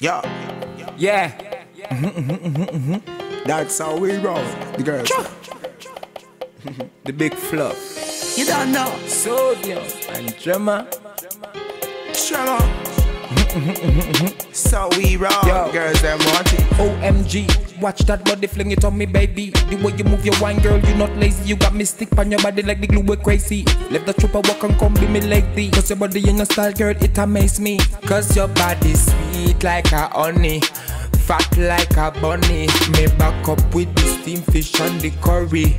Yeah, Yeah. that's how we roll. The girls. The big fluff. You don't know. Sodium and Trema. Shut up. so we roll. Yo. Girls, them want it. OMG. Watch that body fling it on me, baby. The way you move your wine, girl, you not lazy. You got me stick on your body like the glue, we crazy. Left the trooper walk and come be me lady. Cause your body in your style, girl, it amaze me. Cause your body sweet like a honey. Fat like a bunny. Me back up with the steam fish and the curry.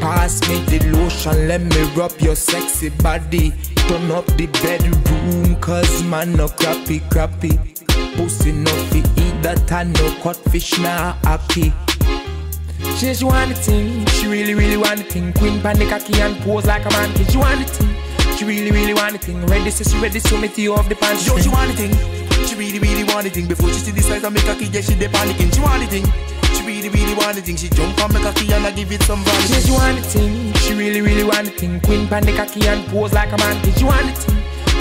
Pass me the lotion, let me rub your sexy body. Turn up the bedroom, cause man no crappy crappy. Pussy no fi eat that and no cutfish nah happy. She she want the thing, she really really want the thing. Queen pan the cocky and pose like a man. She want the thing, she really really want the thing. Ready so she ready so me tee off the pants. Yo, she want the thing. She really, really want the thing. Before she see the size make a key, yeah, she dey panicking. She want the thing. She really, really want the thing. She jump and make a and I give it some value. she want the thing, she really really want the thing. Queen pan the cocky and pose like a man. She want the thing,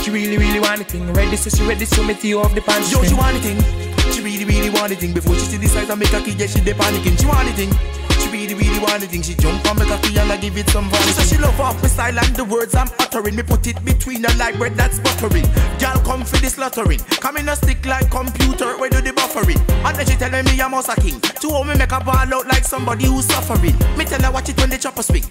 she really really want the thing. Ready so she ready so me tee off the pants. Yo, she want the thing. She really, really want the thing. Before she see the size and make a key, yeah, she dey panicking. She want the thing. She really, really want the thing. She jump make a key and I give it some value. So she love off my style and the words I'm uttering. Me put it between her like bread that's buttering. Girl, come for this slaughtering. Come in a stick like computer. Where do the buffering? And then she telling me I'm a king. To hold me make a ball out like somebody who's suffering. Me tell her watch it when the chopper speak.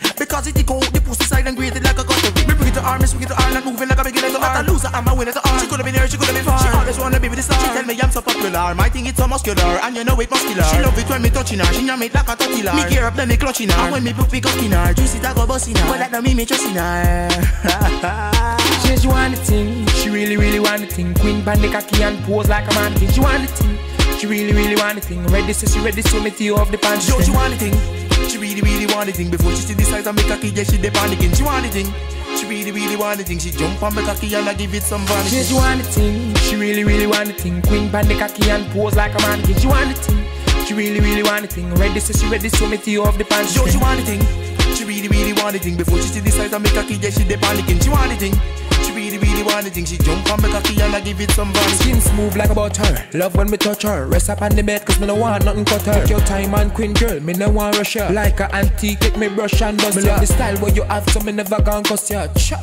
She could have been she could have been far. She always wanna be with the star. She tell me I'm so popular. My thing it's so muscular, and you know it muscular. She love it when me touching her. She nyam it like a tortilla. Me gear up, then me clutching her. And when me put me cock in her, juice it I go busting her. Well, that don't mean me trusting her. She she want the thing, she really really want the thing. Queen pan the cocky and pose like a man. She want the thing, she really really want the thing. Ready so she ready so me tee off the pants. Yo, she want the thing. She really, really want the thing. Before she see the size make a key, yeah, she dey panicking. She want the thing. She really, really want the thing. She jump on a key and I give it some vanity. she want the thing, she really really want the thing. Queen pan the cocky and pose like a man. She want the thing, she really really want the thing. Ready so she ready so me tee off the pants. Yo, she want the thing. She really, really want the thing. Before she see the size make a key, yeah, she dey panicking. She want the thing. Really, really want the thing. She jump on a key and I give it some vanity. Skin smooth like a butter. Love when me touch her. Rest up on the bed cause me no want nothing cut her. Take your time and queen girl, me no want rush her. Like a antique, take me brush and dust Me love the style where you have so me never gone cuss ya. Cha.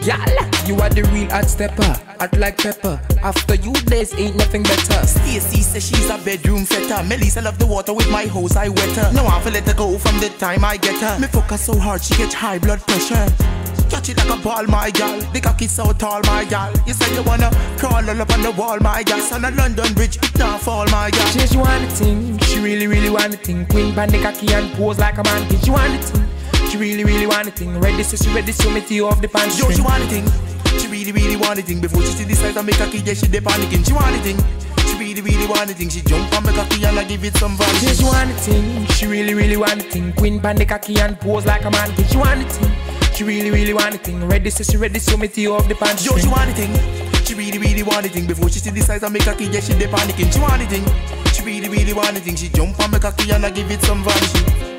Y'all, you are the real hot stepper, hot like pepper. After you, days ain't nothing better. Stacy says she's a bedroom setter. Melissa love the water with my hose, I wet her. No one for let her go from the time I get her. Me focus so hard she get high blood pressure. Catch it like a ball, my gal. The cocky so tall, my gal. You say you wanna crawl all up on the wall, my gal. It's on a London Bridge, it not fall, my gal. She, she want the thing, she really, really want the thing. Queen pan the cocky and pose like a man. She want the thing, she really, really want the thing. Ready, so she ready, so me tee off the pants. Yo, she want the thing. She really, really want the thing. Before she see the size make a key, yeah, she dey panicking. She want the thing. She really, really want the thing. She jump make a key and I give it some She, vanity. she want the thing, she really, really want the thing. Queen pan the cocky and pose like a man. She want the thing, she really, really want the thing. Ready, so she ready, so me tee off the pants. Yo, she want the thing. She really, really want the thing. Before she see the size make a key, yeah, she dey panicking. She want the thing. She really, really want the thing. She jump make a key and I give it some vanity.